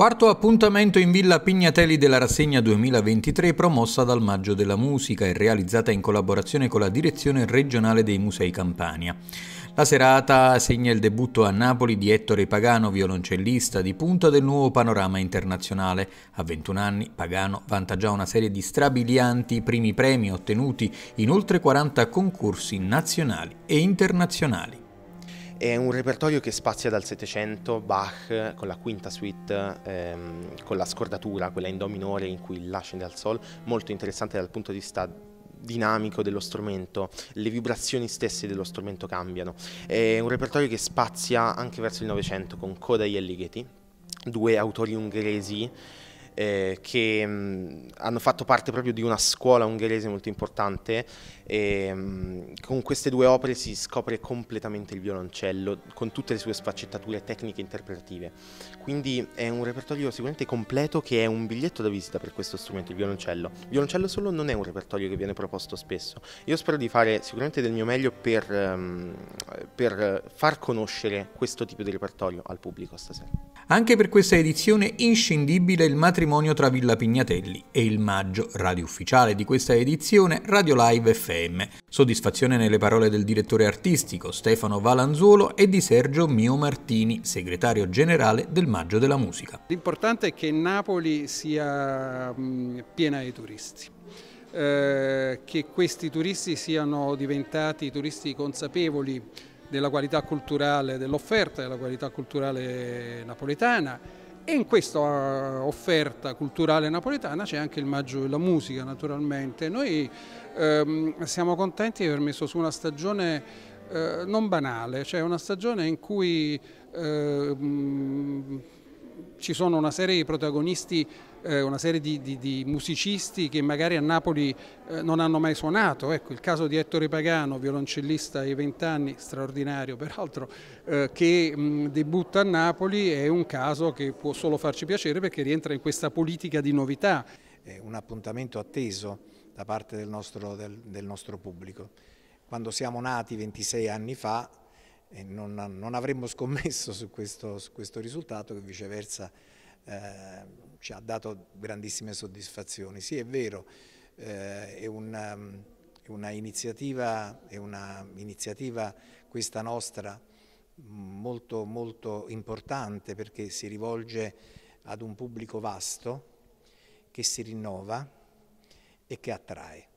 Quarto appuntamento in Villa Pignatelli della rassegna 2023 promossa dal Maggio della Musica e realizzata in collaborazione con la Direzione regionale dei Musei Campania. La serata segna il debutto a Napoli di Ettore Pagano, violoncellista di punta del nuovo panorama internazionale. A 21 anni Pagano vanta già una serie di strabilianti primi premi ottenuti in oltre 40 concorsi nazionali e internazionali. È un repertorio che spazia dal Settecento, Bach con la quinta suite, ehm, con la scordatura, quella in do minore in cui La scende al sol, molto interessante dal punto di vista dinamico dello strumento, le vibrazioni stesse dello strumento cambiano. È un repertorio che spazia anche verso il Novecento con Kodai e Ligeti, due autori ungheresi eh, che mh, hanno fatto parte proprio di una scuola ungherese molto importante e mh, con queste due opere si scopre completamente il violoncello con tutte le sue sfaccettature tecniche e interpretative. Quindi è un repertorio sicuramente completo che è un biglietto da visita per questo strumento, il violoncello. Il violoncello solo non è un repertorio che viene proposto spesso. Io spero di fare sicuramente del mio meglio per, um, per far conoscere questo tipo di repertorio al pubblico stasera. Anche per questa edizione inscindibile il matrimonio tra Villa Pignatelli e il maggio, radio ufficiale di questa edizione, Radio Live FM. Soddisfazione nelle parole del direttore artistico Stefano Valanzuolo e di Sergio Mio Martini, segretario generale del Maggio della Musica. L'importante è che Napoli sia piena di turisti. Eh, che questi turisti siano diventati turisti consapevoli della qualità culturale dell'offerta, della qualità culturale napoletana e in questa eh, offerta culturale napoletana c'è anche il Maggio della musica naturalmente. Noi ehm, siamo contenti di aver messo su una stagione eh, non banale, cioè una stagione in cui eh, ci sono una serie di protagonisti, eh, una serie di, di, di, musicisti che magari a Napoli eh, non hanno mai suonato. Ecco, il caso di Ettore Pagano, violoncellista ai 20 anni, straordinario peraltro, eh, che mh, debutta a Napoli è un caso che può solo farci piacere perché rientra in questa politica di novità. È un appuntamento atteso da parte del nostro, del, del nostro pubblico. Quando siamo nati 26 anni fa e non, non, avremmo scommesso su questo, su questo, risultato che viceversa eh, ci ha dato grandissime soddisfazioni. Sì, è vero, eh, è, una, è, una iniziativa, è una iniziativa questa nostra molto, molto importante perché si rivolge ad un pubblico vasto che si rinnova e che attrae.